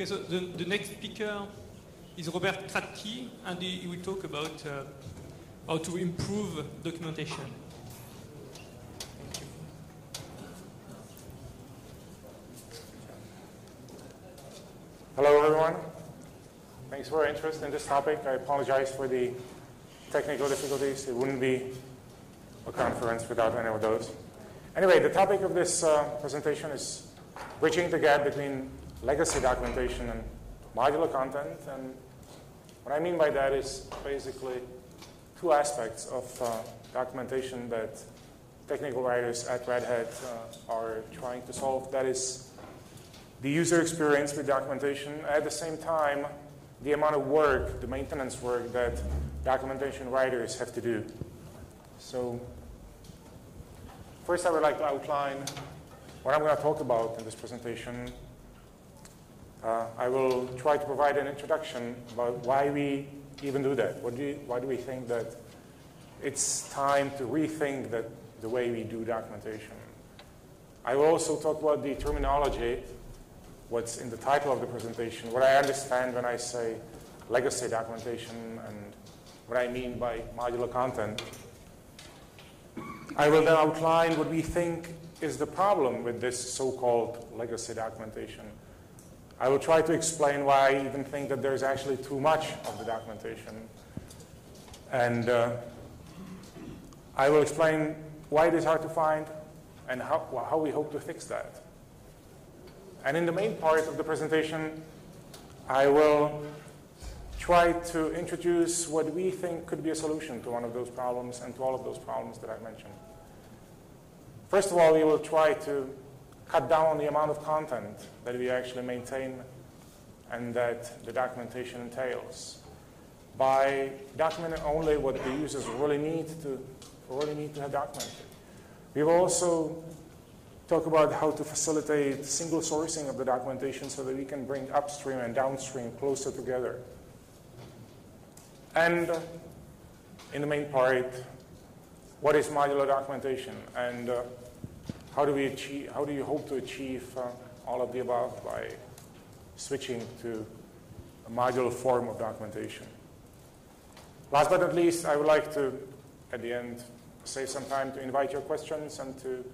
Okay, so the, the next speaker is Robert Kratky, and he, will talk about uh, how to improve documentation. Hello, everyone. Thanks for your interest in this topic. I apologize for the technical difficulties. It wouldn't be a conference without any of those. Anyway, the topic of this uh, presentation is bridging the gap between legacy documentation and modular content. And what I mean by that is basically two aspects of uh, documentation that technical writers at Red Hat uh, are trying to solve. That is the user experience with documentation. At the same time, the amount of work, the maintenance work that documentation writers have to do. So first I would like to outline what I'm going to talk about in this presentation. Uh, I will try to provide an introduction about why we even do that. Do you, why do we think that it's time to rethink that the way we do documentation? I will also talk about the terminology what's in the title of the presentation, what I understand when I say legacy documentation and what I mean by modular content. I will then outline what we think is the problem with this so-called legacy documentation. I will try to explain why I even think that there's actually too much of the documentation. And uh, I will explain why it is hard to find and how, how we hope to fix that. And in the main part of the presentation, I will try to introduce what we think could be a solution to one of those problems and to all of those problems that I mentioned. First of all, we will try to cut down on the amount of content that we actually maintain and that the documentation entails by documenting only what the users really need to really need to have documented. We will also talk about how to facilitate single sourcing of the documentation so that we can bring upstream and downstream closer together. And in the main part, what is modular documentation and uh, how do we achieve, how do you hope to achieve uh, all of the above by switching to a modular form of documentation. Last but not least, I would like to, at the end, save some time to invite your questions and to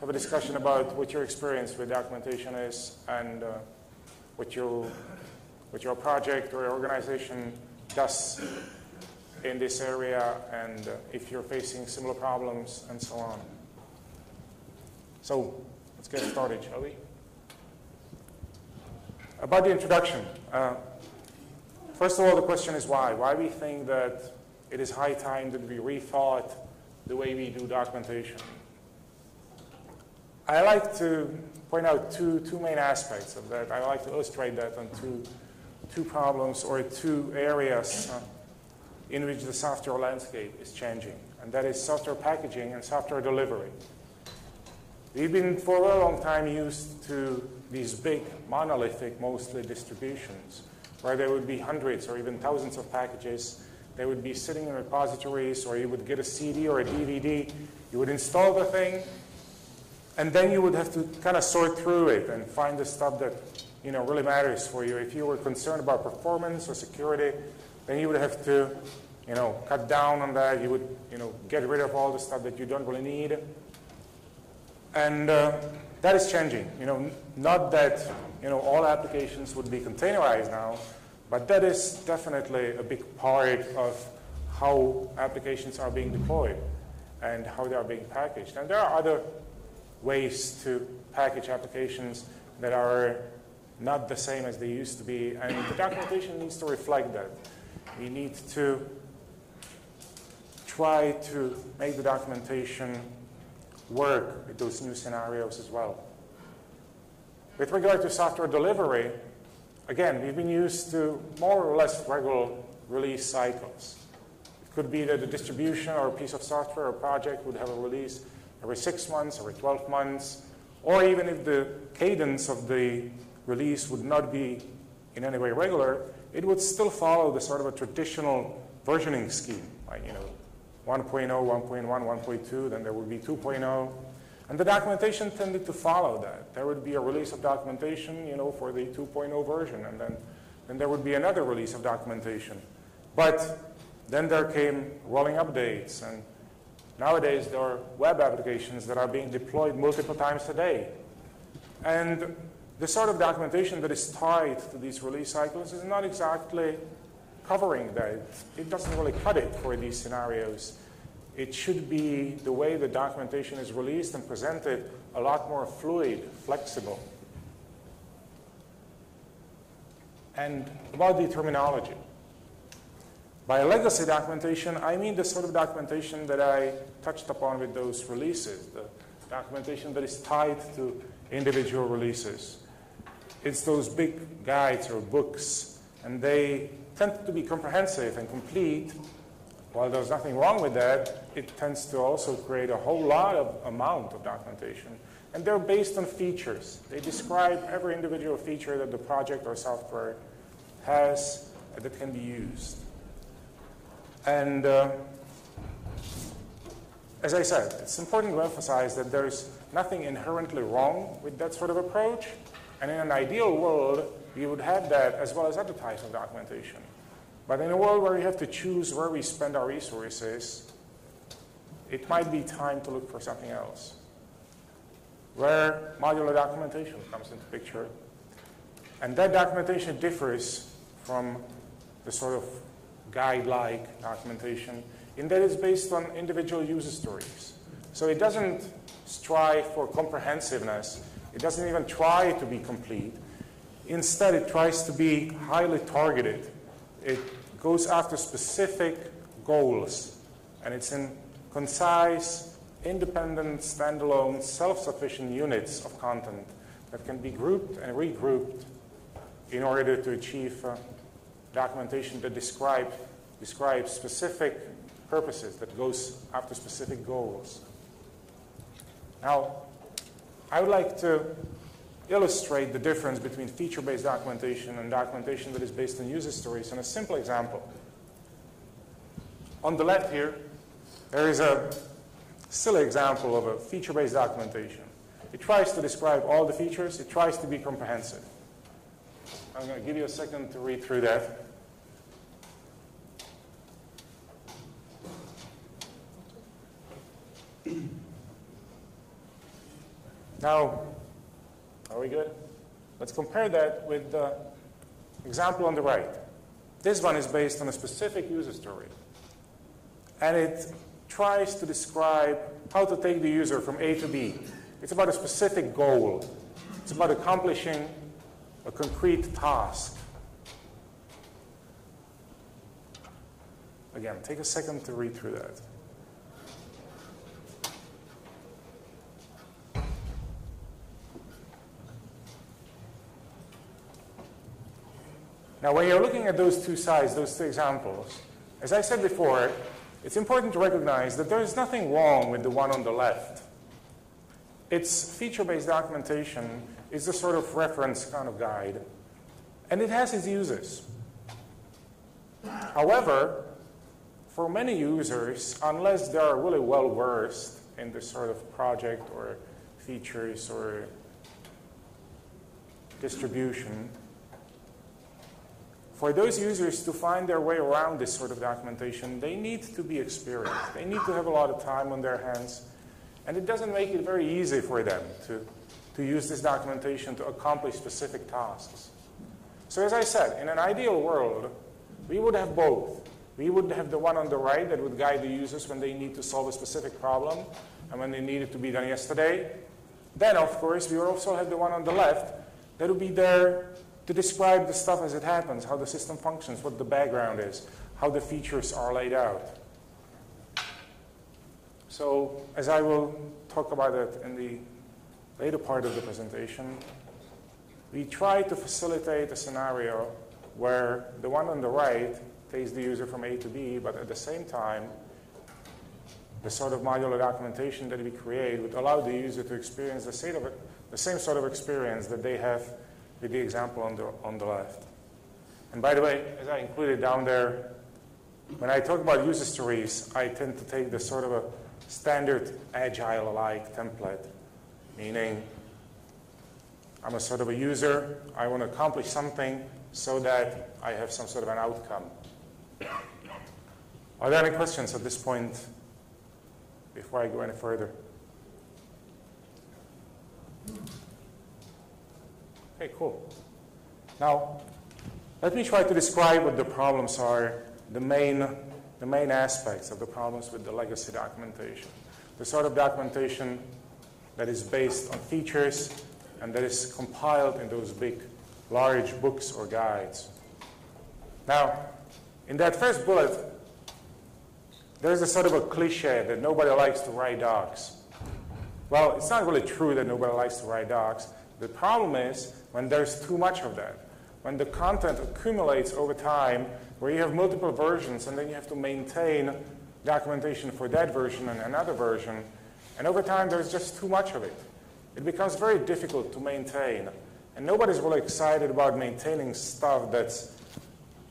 have a discussion about what your experience with documentation is and uh, what, your, what your project or your organization does in this area and uh, if you're facing similar problems and so on. So let's get started, shall we? About the introduction. Uh, first of all, the question is why? Why we think that it is high time that we rethought the way we do documentation. I like to point out two, two main aspects of that. I like to illustrate that on two, two problems or two areas uh, in which the software landscape is changing, and that is software packaging and software delivery. We've been for a long time used to these big monolithic, mostly distributions, where there would be hundreds or even thousands of packages. They would be sitting in repositories, or you would get a CD or a DVD. You would install the thing, and then you would have to kind of sort through it and find the stuff that you know really matters for you. If you were concerned about performance or security, then you would have to you know cut down on that. You would you know get rid of all the stuff that you don't really need. And uh, that is changing. You know, not that you know all applications would be containerized now, but that is definitely a big part of how applications are being deployed and how they are being packaged. And there are other ways to package applications that are not the same as they used to be. And the documentation needs to reflect that. We need to try to make the documentation work with those new scenarios as well. With regard to software delivery, again, we've been used to more or less regular release cycles. It could be that a distribution or a piece of software or project would have a release every six months, every 12 months, or even if the cadence of the release would not be in any way regular, it would still follow the sort of a traditional versioning scheme, like, you know, 1.0, 1.1, 1.2, then there would be 2.0. And the documentation tended to follow that. There would be a release of documentation, you know, for the 2.0 version, and then, then there would be another release of documentation. But then there came rolling updates, and nowadays there are web applications that are being deployed multiple times a day. And the sort of documentation that is tied to these release cycles is not exactly covering that. It doesn't really cut it for these scenarios. It should be the way the documentation is released and presented a lot more fluid, flexible. And about the terminology. By legacy documentation, I mean the sort of documentation that I touched upon with those releases, the documentation that is tied to individual releases. It's those big guides or books, and they tend to be comprehensive and complete. While there's nothing wrong with that, it tends to also create a whole lot of amount of documentation. And they're based on features. They describe every individual feature that the project or software has that can be used. And uh, as I said, it's important to emphasize that there's nothing inherently wrong with that sort of approach. And in an ideal world, you would have that as well as of documentation. But in a world where we have to choose where we spend our resources, it might be time to look for something else. Where modular documentation comes into picture. And that documentation differs from the sort of guide-like documentation in that it's based on individual user stories. So it doesn't strive for comprehensiveness. It doesn't even try to be complete. Instead, it tries to be highly targeted. It goes after specific goals, and it's in concise, independent, standalone, self-sufficient units of content that can be grouped and regrouped in order to achieve uh, documentation that describe, describes specific purposes, that goes after specific goals. Now, I would like to illustrate the difference between feature-based documentation and documentation that is based on user stories in a simple example. On the left here, there is a silly example of a feature-based documentation. It tries to describe all the features. It tries to be comprehensive. I'm going to give you a second to read through that. Now, are we good? Let's compare that with the example on the right. This one is based on a specific user story. And it tries to describe how to take the user from A to B. It's about a specific goal. It's about accomplishing a concrete task. Again, take a second to read through that. Now, when you're looking at those two sides, those two examples, as I said before, it's important to recognize that there is nothing wrong with the one on the left. Its feature-based documentation is a sort of reference kind of guide, and it has its uses. However, for many users, unless they are really well versed in this sort of project or features or distribution, for those users to find their way around this sort of documentation, they need to be experienced. They need to have a lot of time on their hands. And it doesn't make it very easy for them to, to use this documentation to accomplish specific tasks. So as I said, in an ideal world, we would have both. We would have the one on the right that would guide the users when they need to solve a specific problem and when they need it to be done yesterday. Then, of course, we would also have the one on the left that would be there to describe the stuff as it happens, how the system functions, what the background is, how the features are laid out. So as I will talk about it in the later part of the presentation, we try to facilitate a scenario where the one on the right takes the user from A to B, but at the same time, the sort of modular documentation that we create would allow the user to experience the same, sort of experience that they have with the example on the, on the left. And by the way, as I included down there, when I talk about user stories, I tend to take the sort of a standard agile-like template meaning I'm a sort of a user, I want to accomplish something so that I have some sort of an outcome. Are there any questions at this point before I go any further? Okay, cool. Now, let me try to describe what the problems are, the main, the main aspects of the problems with the legacy documentation. The sort of documentation that is based on features and that is compiled in those big, large books or guides. Now, in that first bullet, there's a sort of a cliche that nobody likes to write docs. Well, it's not really true that nobody likes to write docs. The problem is when there's too much of that. When the content accumulates over time, where you have multiple versions and then you have to maintain documentation for that version and another version, and over time there's just too much of it. It becomes very difficult to maintain. And nobody's really excited about maintaining stuff that's,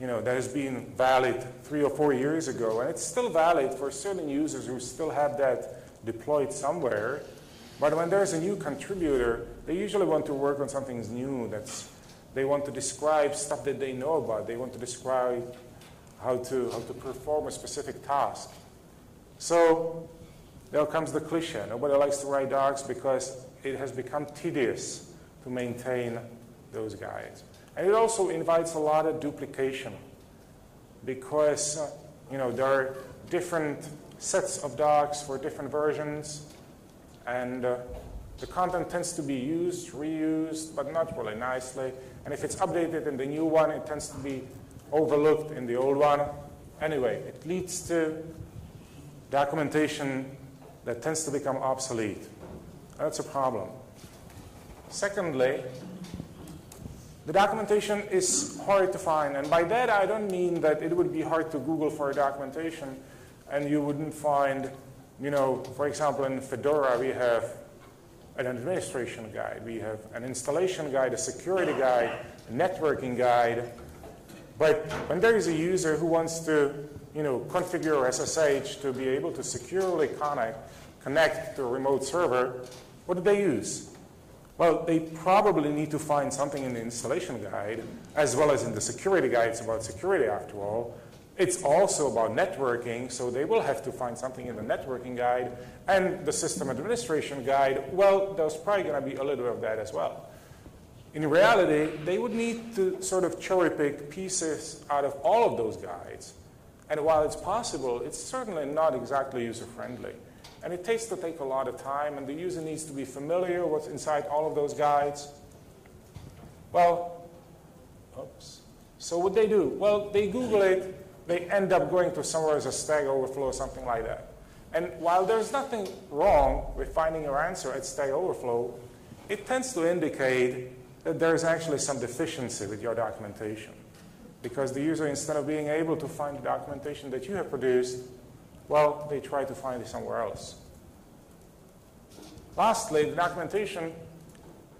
you know, that has been valid three or four years ago. And it's still valid for certain users who still have that deployed somewhere. But when there's a new contributor, they usually want to work on something new that's they want to describe stuff that they know about. They want to describe how to, how to perform a specific task. So there comes the cliche. Nobody likes to write docs because it has become tedious to maintain those guides. And it also invites a lot of duplication because uh, you know, there are different sets of docs for different versions and uh, the content tends to be used, reused, but not really nicely. And if it's updated in the new one, it tends to be overlooked in the old one. Anyway, it leads to documentation that tends to become obsolete. That's a problem. Secondly, the documentation is hard to find. And by that, I don't mean that it would be hard to Google for a documentation and you wouldn't find, you know, for example, in Fedora, we have an administration guide, we have an installation guide, a security guide, a networking guide. But when there is a user who wants to you know, configure SSH to be able to securely connect, connect to a remote server, what do they use? Well, they probably need to find something in the installation guide, as well as in the security guide. It's about security after all. It's also about networking, so they will have to find something in the networking guide and the system administration guide. Well, there's probably going to be a little bit of that as well. In reality, they would need to sort of cherry pick pieces out of all of those guides. And while it's possible, it's certainly not exactly user friendly. And it takes to take a lot of time, and the user needs to be familiar with inside all of those guides. Well, oops. So what they do? Well, they Google it, they end up going to somewhere as a Stack Overflow or something like that. And while there's nothing wrong with finding your answer at Stack Overflow, it tends to indicate that there's actually some deficiency with your documentation. Because the user, instead of being able to find the documentation that you have produced, well, they try to find it somewhere else. Lastly, the documentation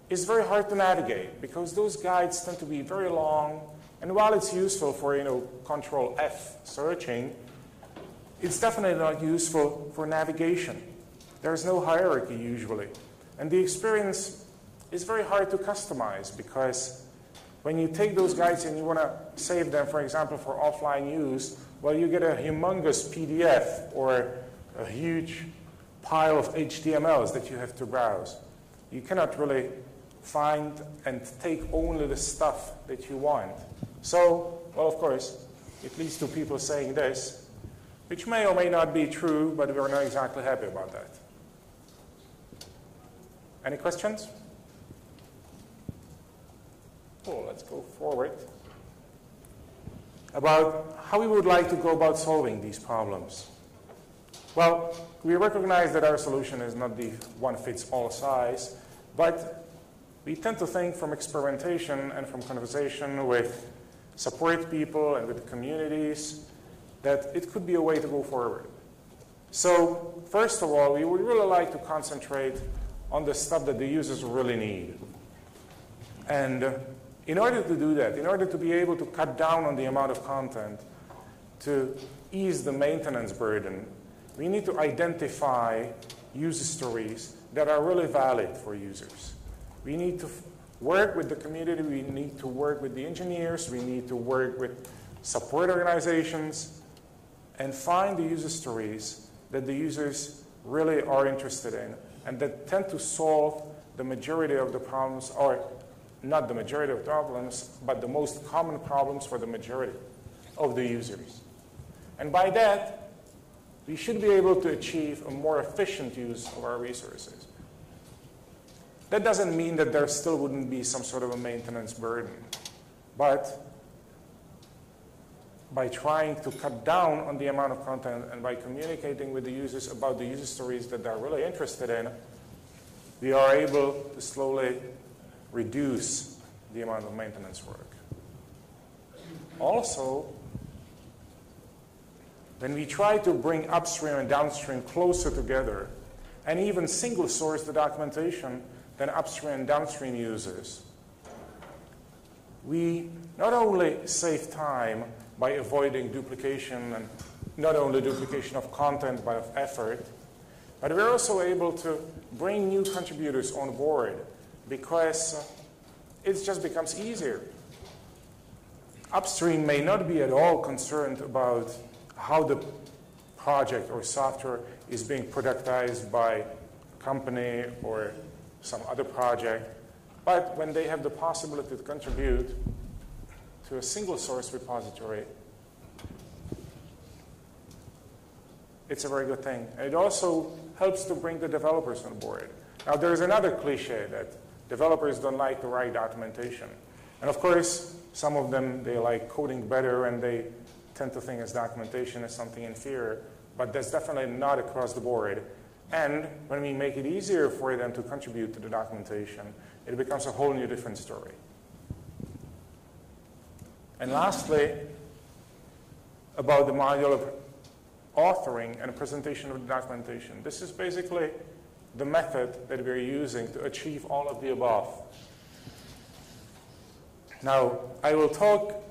is very hard to navigate because those guides tend to be very long and while it's useful for, you know, control F searching, it's definitely not useful for navigation. There's no hierarchy usually. And the experience is very hard to customize because when you take those guides and you want to save them, for example, for offline use, well, you get a humongous PDF or a huge pile of HTMLs that you have to browse. You cannot really find and take only the stuff that you want. So, well, of course, it leads to people saying this, which may or may not be true, but we're not exactly happy about that. Any questions? Cool, let's go forward. About how we would like to go about solving these problems. Well, we recognize that our solution is not the one-fits-all size, but we tend to think from experimentation and from conversation with support people and with communities, that it could be a way to go forward. So first of all, we would really like to concentrate on the stuff that the users really need. And in order to do that, in order to be able to cut down on the amount of content, to ease the maintenance burden, we need to identify user stories that are really valid for users. We need to work with the community, we need to work with the engineers, we need to work with support organizations, and find the user stories that the users really are interested in and that tend to solve the majority of the problems, or not the majority of problems, but the most common problems for the majority of the users. And by that, we should be able to achieve a more efficient use of our resources. That doesn't mean that there still wouldn't be some sort of a maintenance burden, but by trying to cut down on the amount of content and by communicating with the users about the user stories that they're really interested in, we are able to slowly reduce the amount of maintenance work. Also, when we try to bring upstream and downstream closer together and even single source the documentation than upstream and downstream users, we not only save time by avoiding duplication and not only duplication of content but of effort, but we're also able to bring new contributors on board because it just becomes easier. Upstream may not be at all concerned about how the project or software is being productized by company or some other project, but when they have the possibility to contribute to a single source repository, it's a very good thing. It also helps to bring the developers on board. Now, there's another cliche that developers don't like to write documentation. And of course, some of them, they like coding better and they tend to think as documentation is something inferior, but that's definitely not across the board. And when we make it easier for them to contribute to the documentation, it becomes a whole new different story. And lastly, about the modular authoring and presentation of the documentation. This is basically the method that we're using to achieve all of the above. Now, I will talk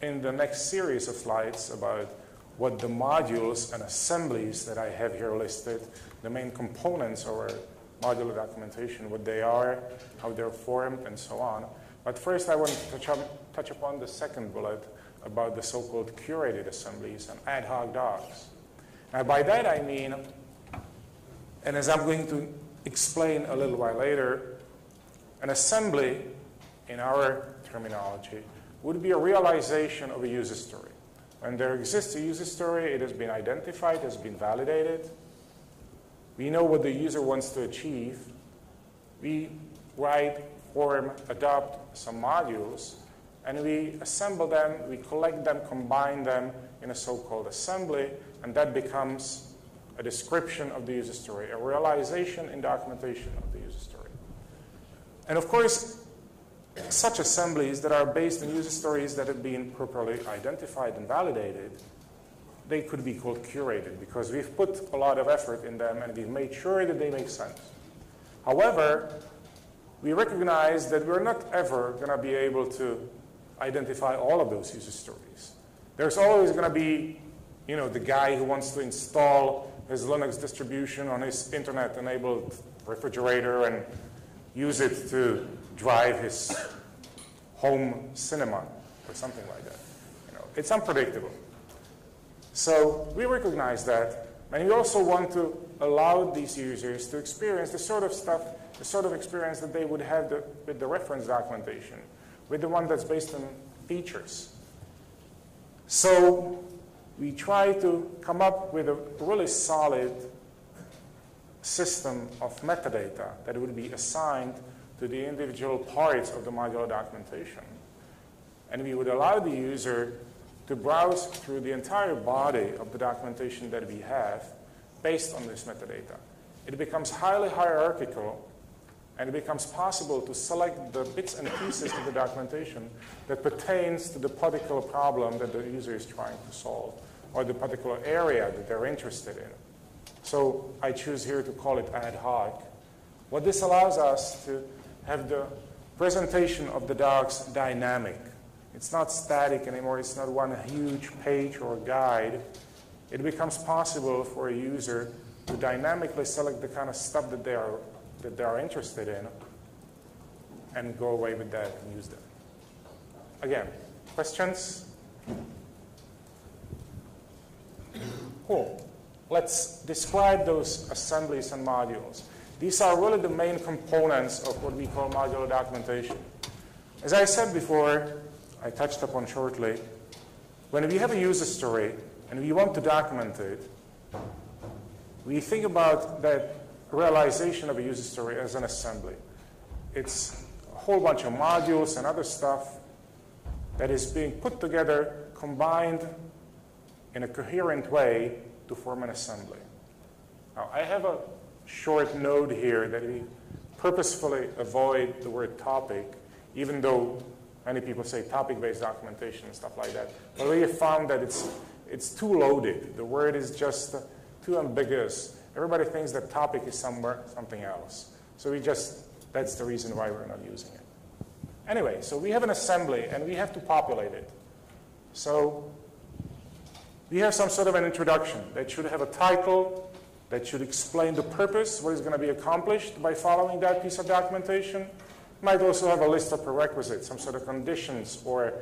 in the next series of slides about what the modules and assemblies that I have here listed, the main components of our modular documentation, what they are, how they're formed, and so on. But first, I want to touch, up, touch upon the second bullet about the so-called curated assemblies and ad hoc docs. Now, by that I mean, and as I'm going to explain a little while later, an assembly, in our terminology, would be a realization of a user story. When there exists a user story, it has been identified, has been validated. We know what the user wants to achieve. We write, form, adopt some modules, and we assemble them, we collect them, combine them in a so-called assembly, and that becomes a description of the user story, a realization and documentation of the user story. And of course, such assemblies that are based on user stories that have been properly identified and validated, they could be called curated because we've put a lot of effort in them and we've made sure that they make sense. However, we recognize that we're not ever going to be able to identify all of those user stories. There's always going to be, you know, the guy who wants to install his Linux distribution on his internet-enabled refrigerator and use it to drive his home cinema or something like that. You know, it's unpredictable. So we recognize that, and we also want to allow these users to experience the sort of stuff, the sort of experience that they would have the, with the reference documentation with the one that's based on features. So we try to come up with a really solid system of metadata that would be assigned to the individual parts of the modular documentation. And we would allow the user to browse through the entire body of the documentation that we have based on this metadata. It becomes highly hierarchical and it becomes possible to select the bits and pieces of the documentation that pertains to the particular problem that the user is trying to solve or the particular area that they're interested in. So I choose here to call it ad hoc. What this allows us to have the presentation of the docs dynamic. It's not static anymore. It's not one huge page or guide. It becomes possible for a user to dynamically select the kind of stuff that they are, that they are interested in and go away with that and use that. Again, questions? Cool. Let's describe those assemblies and modules. These are really the main components of what we call modular documentation. As I said before, I touched upon shortly, when we have a user story and we want to document it, we think about that realization of a user story as an assembly. It's a whole bunch of modules and other stuff that is being put together, combined in a coherent way to form an assembly. Now, I have a short note here that we purposefully avoid the word topic, even though many people say topic-based documentation and stuff like that. But we have found that it's, it's too loaded. The word is just too ambiguous. Everybody thinks that topic is somewhere, something else. So we just, that's the reason why we're not using it. Anyway, so we have an assembly and we have to populate it. So we have some sort of an introduction that should have a title, that should explain the purpose, what is going to be accomplished by following that piece of documentation. Might also have a list of prerequisites, some sort of conditions or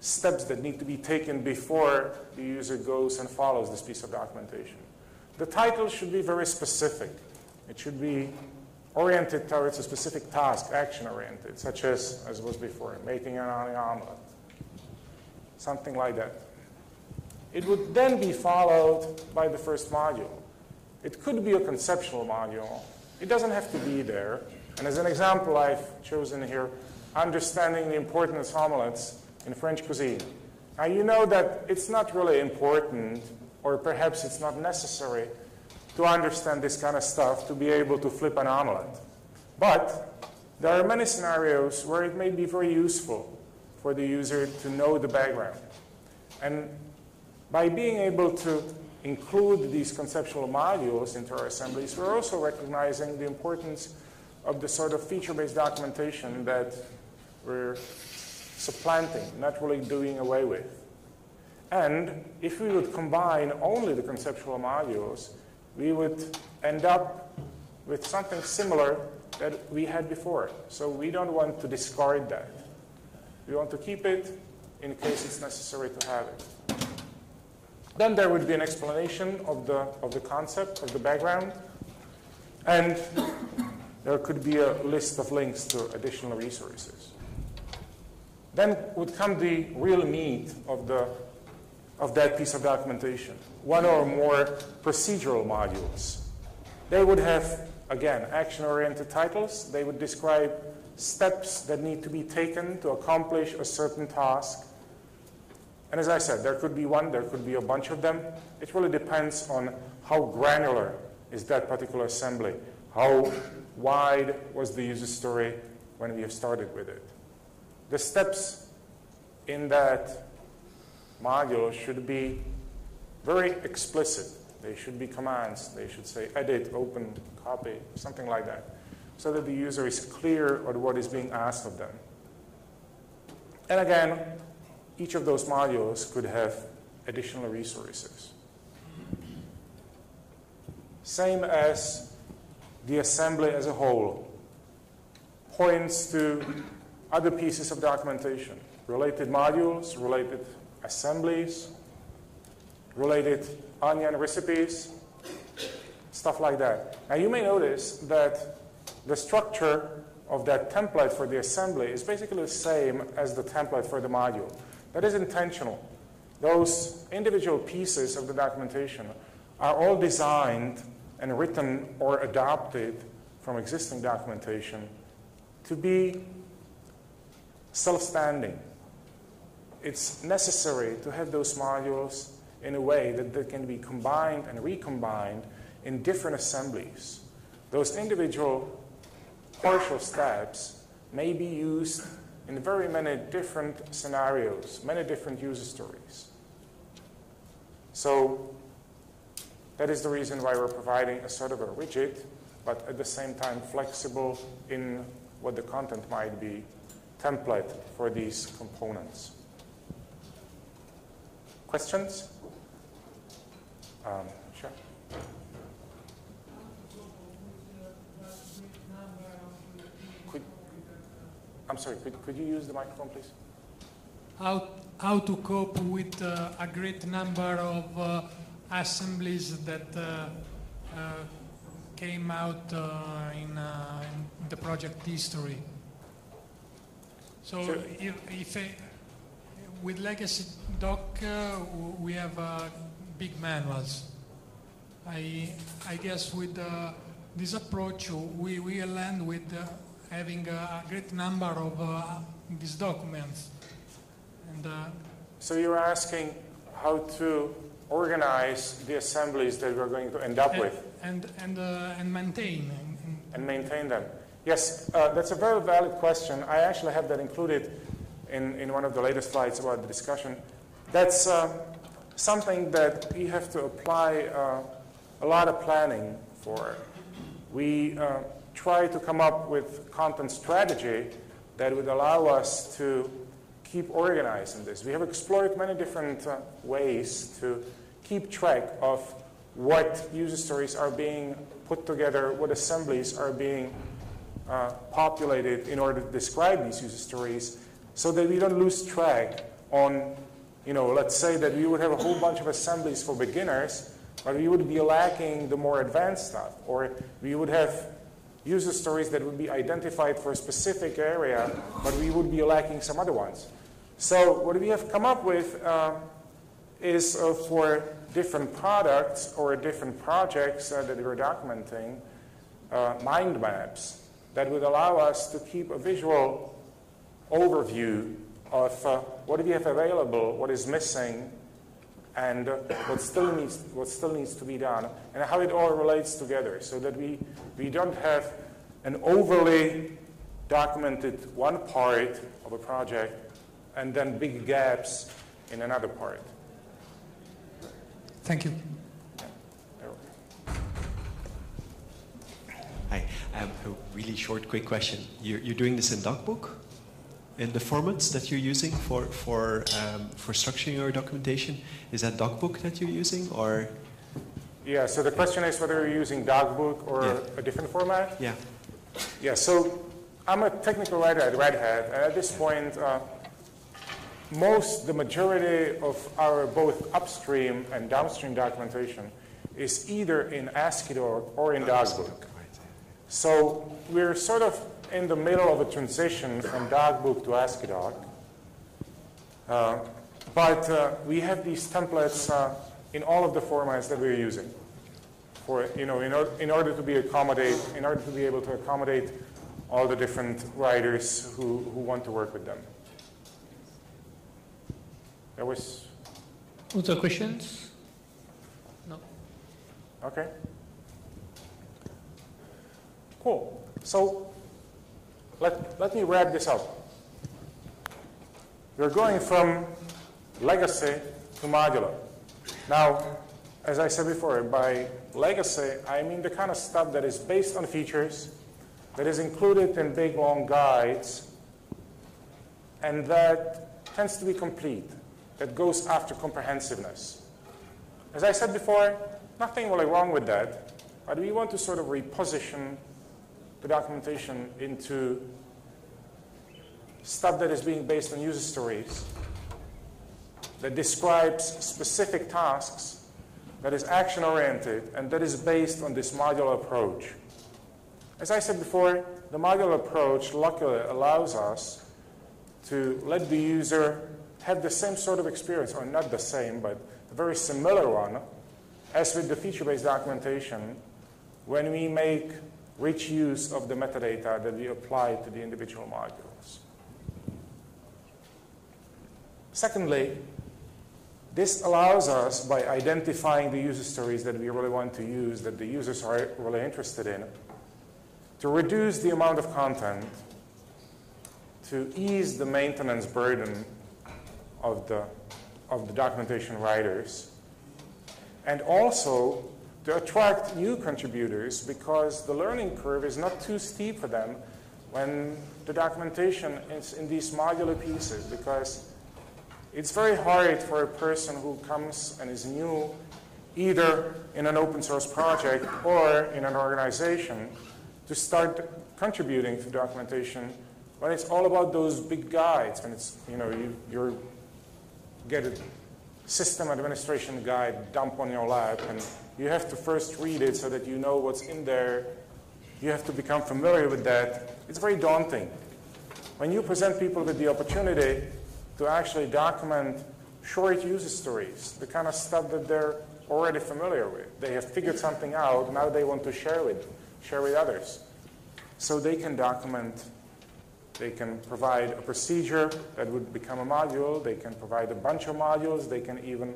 steps that need to be taken before the user goes and follows this piece of documentation. The title should be very specific. It should be oriented towards a specific task, action oriented, such as, as was before, making an omelet. Something like that. It would then be followed by the first module. It could be a conceptual module. It doesn't have to be there. And as an example, I've chosen here understanding the importance of omelets in French cuisine. Now, you know that it's not really important, or perhaps it's not necessary, to understand this kind of stuff to be able to flip an omelet. But there are many scenarios where it may be very useful for the user to know the background. And by being able to include these conceptual modules into our assemblies, we're also recognizing the importance of the sort of feature-based documentation that we're supplanting, not really doing away with. And if we would combine only the conceptual modules, we would end up with something similar that we had before. So we don't want to discard that. We want to keep it in case it's necessary to have it. Then there would be an explanation of the, of the concept, of the background, and there could be a list of links to additional resources. Then would come the real meat of, the, of that piece of documentation, one or more procedural modules. They would have, again, action-oriented titles. They would describe steps that need to be taken to accomplish a certain task. And as I said, there could be one, there could be a bunch of them. It really depends on how granular is that particular assembly, how wide was the user story when we have started with it. The steps in that module should be very explicit. They should be commands. They should say edit, open, copy, something like that, so that the user is clear on what is being asked of them. And again, each of those modules could have additional resources. Same as the assembly as a whole points to other pieces of documentation, related modules, related assemblies, related onion recipes, stuff like that. Now you may notice that the structure of that template for the assembly is basically the same as the template for the module. That is intentional. Those individual pieces of the documentation are all designed and written or adopted from existing documentation to be self-standing. It's necessary to have those modules in a way that they can be combined and recombined in different assemblies. Those individual partial steps may be used in very many different scenarios, many different user stories. So that is the reason why we're providing a sort of a rigid, but at the same time flexible in what the content might be, template for these components. Questions? Um, sure. Sorry, could, could you use the microphone, please? How, how to cope with uh, a great number of uh, assemblies that uh, uh, came out uh, in, uh, in the project history. So Sure. if, if with legacy doc uh, we have uh, big manuals. I, I guess with uh, this approach we will end with uh, having a great number of uh, these documents. And uh, So you're asking how to organize the assemblies that we're going to end up and, with and, and, uh, and maintain. And, maintain them? Yes, uh, that's a very valid question. I actually have that included in, in one of the latest slides about the discussion. That's uh, something that we have to apply uh, a lot of planning for. We try to come up with content strategy that would allow us to keep organizing this. We have explored many different uh, ways to keep track of what user stories are being put together, what assemblies are being uh, populated in order to describe these user stories, so that we don't lose track on, you know, let's say that we would have a whole bunch of assemblies for beginners, but we would be lacking the more advanced stuff, or we would have user stories that would be identified for a specific area, but we would be lacking some other ones. So what we have come up with uh, is uh, for different products or different projects uh, that we're documenting, uh, mind maps that would allow us to keep a visual overview of uh, what do we have available, what is missing, and uh, what still needs what still needs to be done, and how it all relates together, so that we we don't have an overly documented one part of a project and then big gaps in another part. thank you. Hi, um, a really short, quick question. You're, you're doing this in DocBook, in the formats that you're using for for um, for structuring your documentation. Is that DocBook that you're using, or Yeah, so the question is whether you're using DocBook or Yeah. a different format. yeah? Yeah, so I'm a technical writer at Red Hat, and at this point, uh, most, the majority of our both upstream and downstream documentation is either in AsciiDoc or in DocBook. So we're sort of in the middle of a transition from DocBook to AsciiDoc. Uh, but uh, we have these templates uh, in all of the formats that we're using. For, you know, in, or, in order to be accommodate, in order to be able to accommodate all the different writers who, who want to work with them. There was, Other questions? No. okay. Cool. So let, let me wrap this up. We're going from legacy to modular. Now, as I said before, by legacy, I mean the kind of stuff that is based on features, that is included in big, long guides, and that tends to be complete, that goes after comprehensiveness. As I said before, nothing really wrong with that, but we want to sort of reposition the documentation into stuff that is being based on user stories, that describes specific tasks, that is action oriented, and that is based on this modular approach. As I said before, the modular approach luckily allows us to let the user have the same sort of experience, or not the same, but a very similar one, as with the feature-based documentation, when we make rich use of the metadata that we apply to the individual modules. Secondly, this allows us, by identifying the user stories that we really want to use, that the users are really interested in, to reduce the amount of content, to ease the maintenance burden of the, of the documentation writers, and also to attract new contributors because the learning curve is not too steep for them when the documentation is in these modular pieces because it's very hard for a person who comes and is new either in an open source project or in an organization to start contributing to documentation When it's all about those big guides, when it's, you know, you you're, get a system administration guide dump on your lap, and you have to first read it so that you know what's in there. You have to become familiar with that. It's very daunting. When you present people with the opportunity to actually document short user stories, the kind of stuff that they're already familiar with. They have figured something out, now they want to share with, share with others. So they can document, they can provide a procedure that would become a module, they can provide a bunch of modules, they can even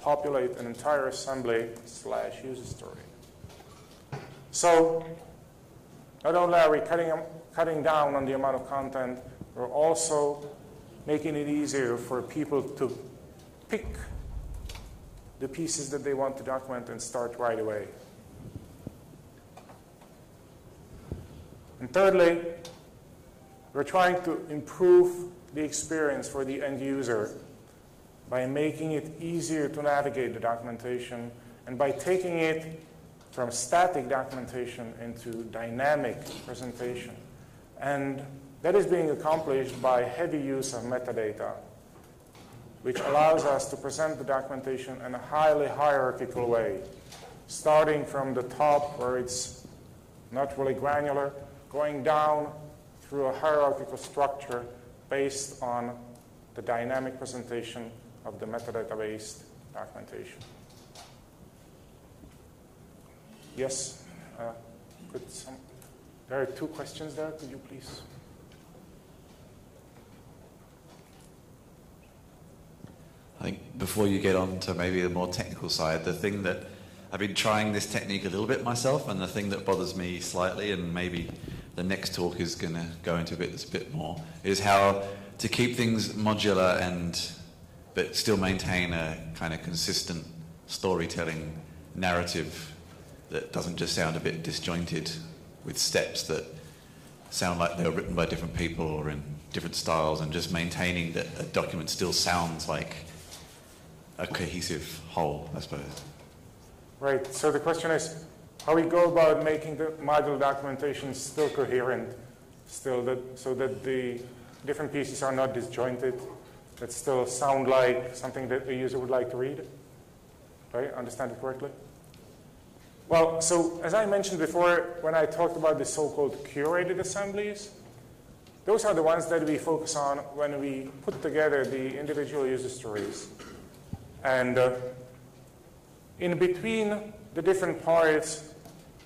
populate an entire assembly slash user story. So not only are we cutting, cutting down on the amount of content, we're also making it easier for people to pick the pieces that they want to document and start right away. And thirdly, we're trying to improve the experience for the end user by making it easier to navigate the documentation and by taking it from static documentation into dynamic presentation. And that is being accomplished by heavy use of metadata which allows us to present the documentation in a highly hierarchical way, starting from the top where it's not really granular, going down through a hierarchical structure based on the dynamic presentation of the metadata-based documentation. Yes? Uh, some, there are two questions there. Could you please? I think before you get on to maybe the more technical side, the thing that I've been trying this technique a little bit myself, and the thing that bothers me slightly, and maybe the next talk is going to go into a bit this bit more, is how to keep things modular and but still maintain a kind of consistent storytelling narrative that doesn't just sound a bit disjointed with steps that sound like they were written by different people or in different styles, and just maintaining that a document still sounds like a cohesive whole, I suppose. Right. So the question is how we go about making the module documentation still coherent, still that, so that the different pieces are not disjointed, that still sound like something that a user would like to read. Right? Understand it correctly? Well, so as I mentioned before, when I talked about the so-called curated assemblies, those are the ones that we focus on when we put together the individual user stories. And uh, in between the different parts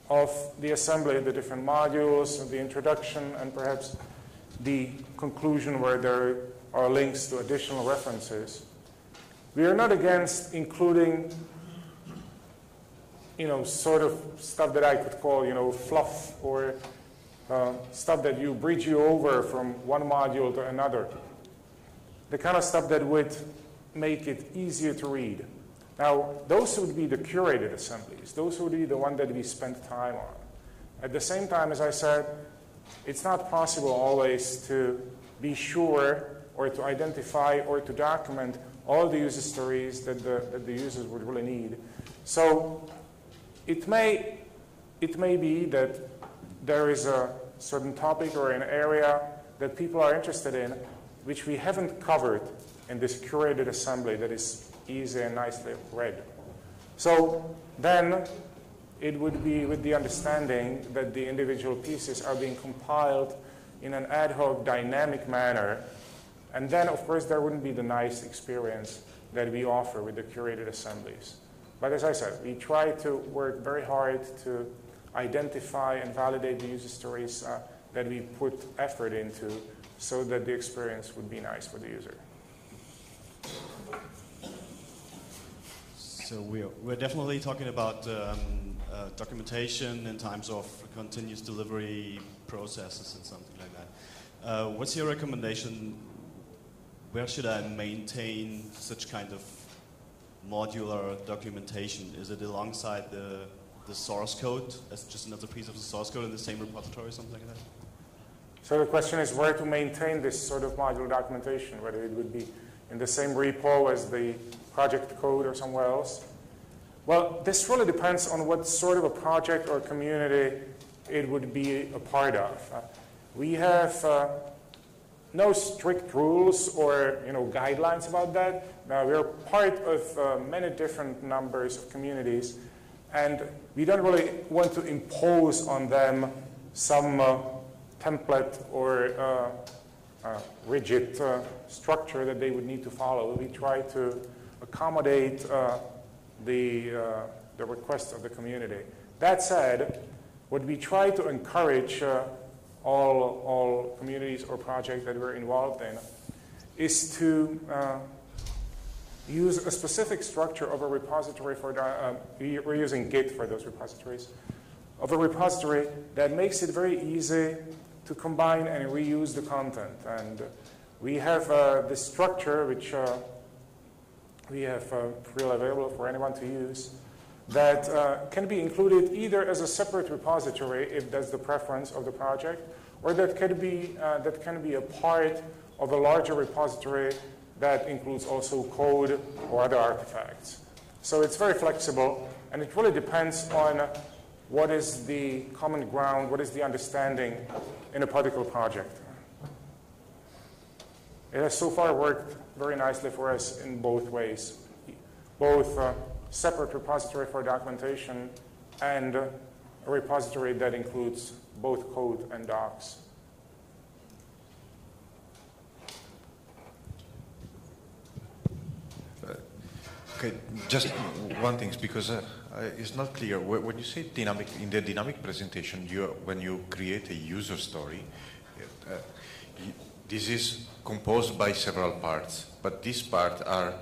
of the assembly, the different modules, the introduction, and perhaps the conclusion where there are links to additional references, we are not against including you know, sort of stuff that I could call, you know, fluff or uh, stuff that you bridge you over from one module to another. The kind of stuff that would make it easier to read. Now, those would be the curated assemblies. Those would be the one that we spend time on. At the same time, as I said, it's not possible always to be sure or to identify or to document all the user stories that the, that the users would really need. So it may, it may be that there is a certain topic or an area that people are interested in which we haven't covered in this curated assembly that is easy and nicely read. So then it would be with the understanding that the individual pieces are being compiled in an ad hoc dynamic manner. And then, of course, there wouldn't be the nice experience that we offer with the curated assemblies. But as I said, we try to work very hard to identify and validate the user stories uh, that we put effort into so that the experience would be nice for the user. So we're, we're definitely talking about um, uh, documentation in times of continuous delivery processes and something like that. Uh, what's your recommendation? Where should I maintain such kind of modular documentation? Is it alongside the, the source code as just another piece of the source code in the same repository or something like that? So the question is where to maintain this sort of modular documentation, whether it would be in the same repo as the project code or somewhere else? Well, this really depends on what sort of a project or community it would be a part of. Uh, we have uh, no strict rules or you know guidelines about that. We're part of uh, many different numbers of communities, and we don't really want to impose on them some uh, template or uh, rigid structure that they would need to follow. We try to accommodate uh, the, the requests of the community. That said, what we try to encourage all, all communities or projects that we're involved in is to uh, use a specific structure of a repository for, uh, we're using Git for those repositories, of a repository that makes it very easy to combine and reuse the content. And we have uh, this structure which uh, we have uh, freely available for anyone to use that uh, can be included either as a separate repository if that's the preference of the project, or that can be, uh, that can be a part of a larger repository that includes also code or other artifacts. So it's very flexible, and it really depends on what is the common ground, what is the understanding in a particular project. It has so far worked very nicely for us in both ways, both uh, separate repository for documentation and a repository that includes both code and docs. Okay, just one thing, because uh, it's not clear. When you say dynamic, in the dynamic presentation, you, when you create a user story, uh, this is composed by several parts, but these parts are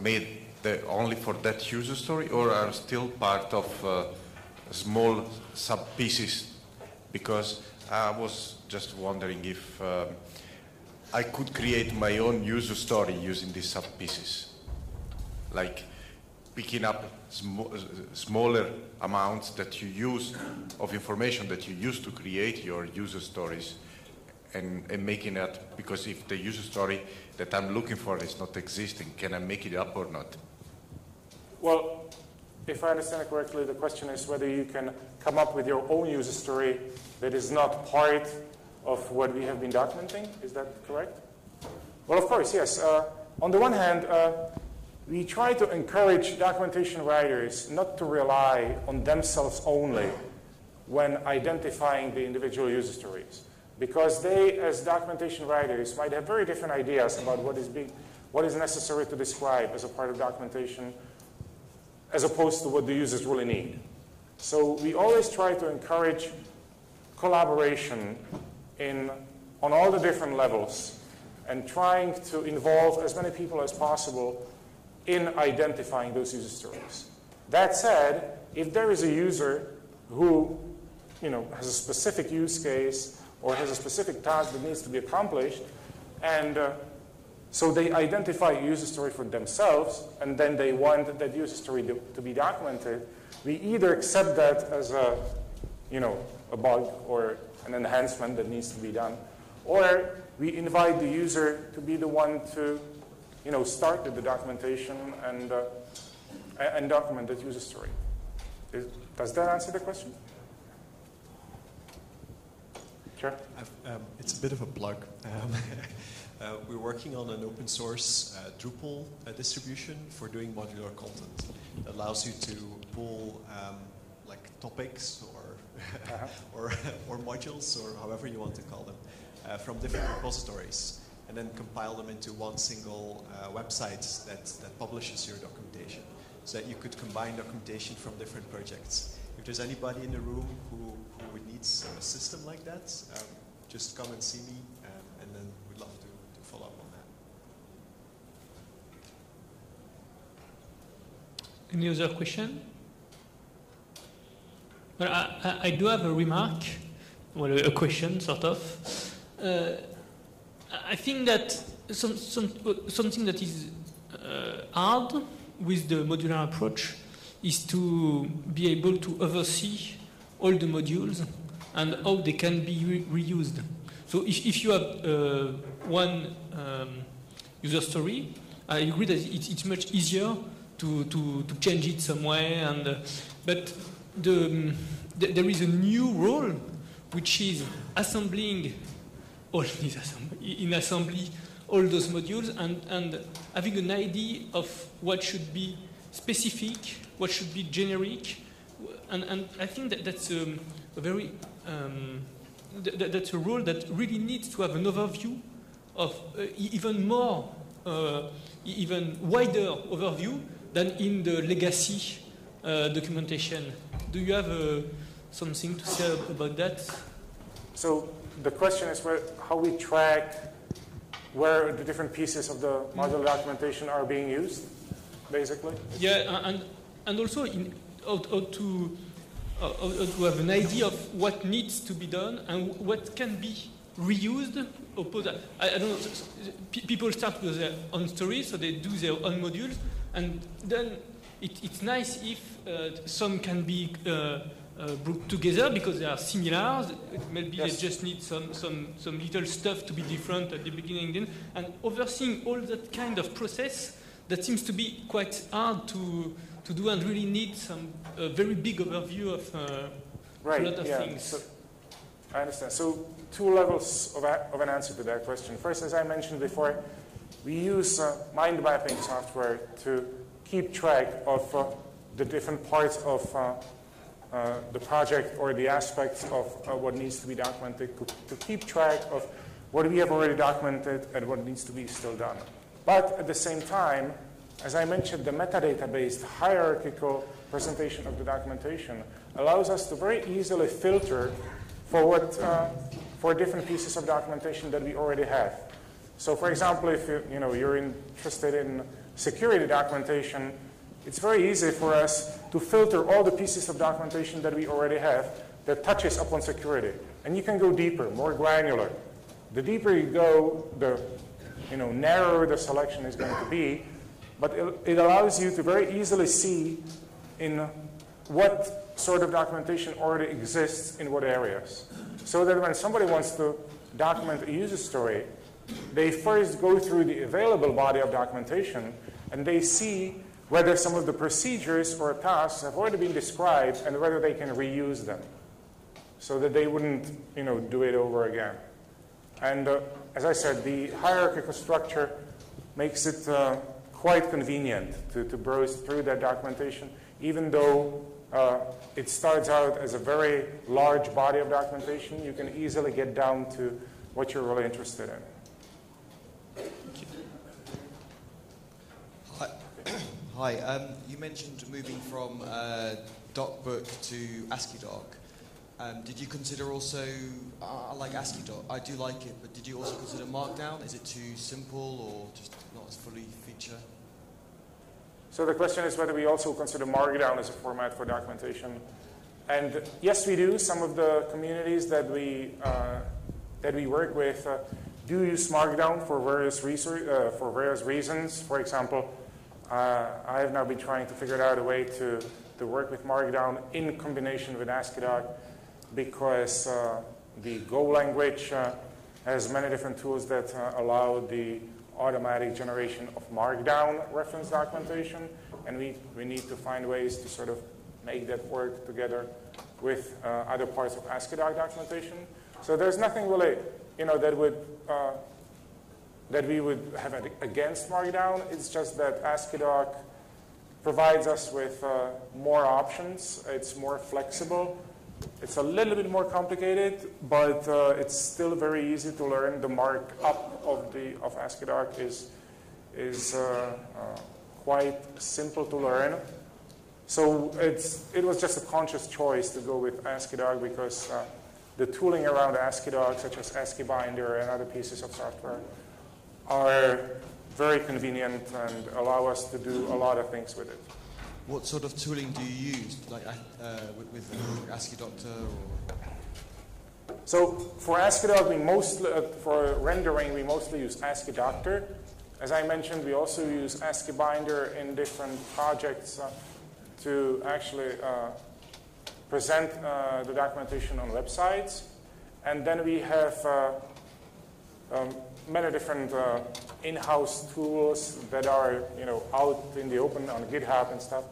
made the, only for that user story or are still part of uh, small sub-pieces? Because I was just wondering if um, I could create my own user story using these sub-pieces, like picking up sm smaller amounts that you use of information that you use to create your user stories and, and making it, because if the user story that I'm looking for is not existing, can I make it up or not? Well, if I understand it correctly, the question is whether you can come up with your own user story that is not part of what we have been documenting. Is that correct? Well, of course, yes. Uh, on the one hand, uh, we try to encourage documentation writers not to rely on themselves only when identifying the individual user stories. Because they, as documentation writers, might have very different ideas about what is, being, what is necessary to describe as a part of documentation as opposed to what the users really need. So we always try to encourage collaboration in, on all the different levels and trying to involve as many people as possible in identifying those user stories. That said, if there is a user who you know, has a specific use case or has a specific task that needs to be accomplished, and uh, so they identify a user story for themselves, and then they want that user story to, to be documented. We either accept that as a, you know, a bug or an enhancement that needs to be done, or we invite the user to be the one to, you know, start the documentation and, uh, and document that user story. Is, does that answer the question? Sure. Um, it's a bit of a plug. Um, Uh, we're working on an open source uh, Drupal uh, distribution for doing modular content that allows you to pull um, like topics or, -huh. or, or modules or however you want to call them uh, from different repositories and then compile them into one single uh, website that, that publishes your documentation so that you could combine documentation from different projects. If there's anybody in the room who, who needs a system like that, um, just come and see me um, and then we'd love to, to follow up on that. Any other question? Well, I, I, do have a remark, well, a question, sort of. Uh, I think that some, some, something that is uh, hard with the modular approach is to be able to oversee all the modules and how they can be re reused. So if, if you have uh, one um, user story, I agree that it's, it's much easier to, to, to change it somewhere. And, uh, but the, the, there is a new role which is assembling all in, assembly, in assembly all those modules and, and having an idea of what should be specific, what should be generic, and, and I think that that's um, a very um, th th that's a role that really needs to have an overview of uh, even more, uh, even wider overview than in the legacy uh, documentation. Do you have uh, something to say about that? So the question is where, how we track where the different pieces of the modular documentation are being used, basically. Yeah, and and also in, how, how to how, how to have an idea of what needs to be done and what can be reused. Opposed, I, I don't know. People start with their own stories, so they do their own modules, and then it, it's nice if uh, some can be uh, uh, brought together because they are similar. Maybe Yes. they just need some, some, some little stuff to be different at the beginning. Then, and overseeing all that kind of process that seems to be quite hard to, to do and really need some uh, very big overview of uh, Right, a lot of yeah. things. So, I understand. So two levels of, a, of an answer to that question. First, as I mentioned before, we use uh, mind mapping software to keep track of uh, the different parts of uh, uh, the project or the aspects of uh, what needs to be documented, to, to keep track of what we have already documented and what needs to be still done. But at the same time, as I mentioned, the metadata-based hierarchical presentation of the documentation allows us to very easily filter for what uh, for different pieces of documentation that we already have. So, for example, if you, you know you're interested in security documentation, it's very easy for us to filter all the pieces of documentation that we already have that touches upon security, and you can go deeper, more granular. The deeper you go, the you know narrower the selection is going to be, but it, it allows you to very easily see in what sort of documentation already exists in what areas. So that when somebody wants to document a user story, they first go through the available body of documentation and they see whether some of the procedures or tasks have already been described and whether they can reuse them so that they wouldn't you know, do it over again. And uh, as I said, the hierarchical structure makes it uh, quite convenient to, to browse through that documentation, even though uh, it starts out as a very large body of documentation, you can easily get down to what you're really interested in. Hi. Um, you mentioned moving from uh, DocBook to AsciiDoc. Um, did you consider also, uh, I like AsciiDoc, I do like it, but did you also consider Markdown? Is it too simple or just not as fully feature? So the question is whether we also consider Markdown as a format for documentation. And yes, we do. Some of the communities that we, uh, that we work with uh, do use Markdown for various, research, uh, for various reasons. For example, uh, I have now been trying to figure out a way to, to work with Markdown in combination with AsciiDoc because uh, the Go language uh, has many different tools that uh, allow the automatic generation of Markdown reference documentation, and we, we need to find ways to sort of make that work together with uh, other parts of AsciiDoc documentation. So there's nothing really, you know, that would uh, that we would have against Markdown. It's just that AsciiDoc provides us with uh, more options. It's more flexible. It's a little bit more complicated, but uh, it's still very easy to learn. The markup of the of AsciiDoc is is uh, uh, quite simple to learn. So it's it was just a conscious choice to go with AsciiDoc because uh, the tooling around AsciiDoc, such as AsciiBinder and other pieces of software, are very convenient and allow us to do a lot of things with it. What sort of tooling do you use, like uh, with, with uh, Asciidoctor or? So for AsciiDoc, we mostly, uh, for rendering, we mostly use Asciidoctor. As I mentioned, we also use AsciiBinder in different projects uh, to actually uh, present uh, the documentation on websites. And then we have um, many different uh, in-house tools that are, you know, out in the open on GitHub and stuff,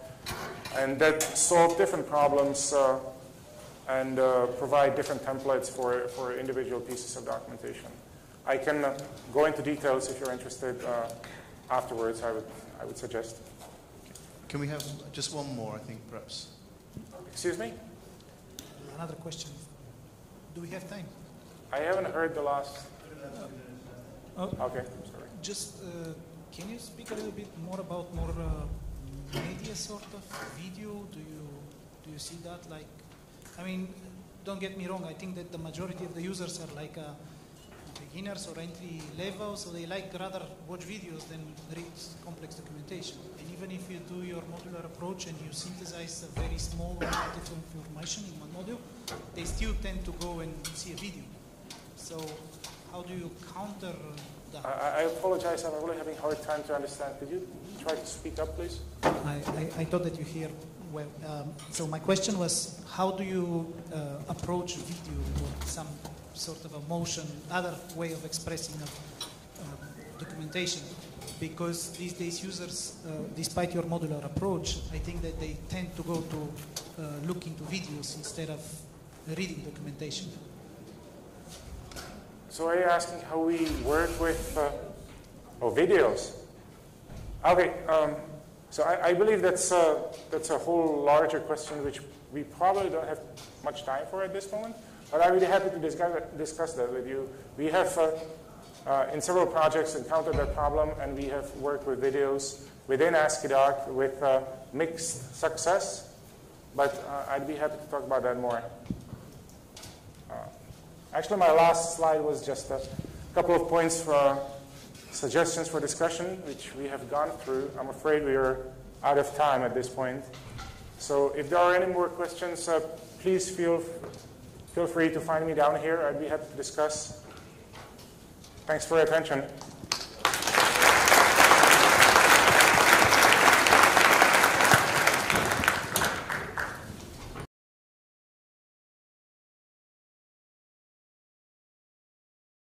and that solve different problems. Uh, and uh, provide different templates for, for individual pieces of documentation. I can uh, go into details if you're interested uh, afterwards, I would, I would suggest. Can we have just one more, I think, perhaps? Excuse me? Another question. Do we have time? I haven't heard the last. Oh. Okay, sorry. Just uh, can you speak a little bit more about more uh, media sort of video? Do you do you see that like? I mean, don't get me wrong. I think that the majority of the users are like uh, beginners or entry level, so they like rather watch videos than read complex documentation. And even if you do your modular approach and you synthesize a very small amount of information in one module, they still tend to go and see a video. So how do you counter that? I, I apologize, I'm really having a hard time to understand. Could you try to speak up, please? I, I, I thought that you hear well. Um, so my question was, how do you uh, approach video or some sort of a motion, other way of expressing a, uh, documentation? Because these days users, uh, despite your modular approach, I think that they tend to go to uh, look into videos instead of reading documentation. So are you asking how we work with, uh, oh, videos? Okay, um, so I, I believe that's, uh, that's a whole larger question which we probably don't have much time for at this moment, but I'm really happy to discuss, discuss that with you. We have, uh, uh, in several projects, encountered that problem, and we have worked with videos within AsciiDoc with uh, mixed success, but uh, I'd be happy to talk about that more. Actually, my last slide was just a couple of points for suggestions for discussion, which we have gone through. I'm afraid we are out of time at this point. So if there are any more questions, uh, please feel, feel free to find me down here. I'd be happy to discuss. Thanks for your attention.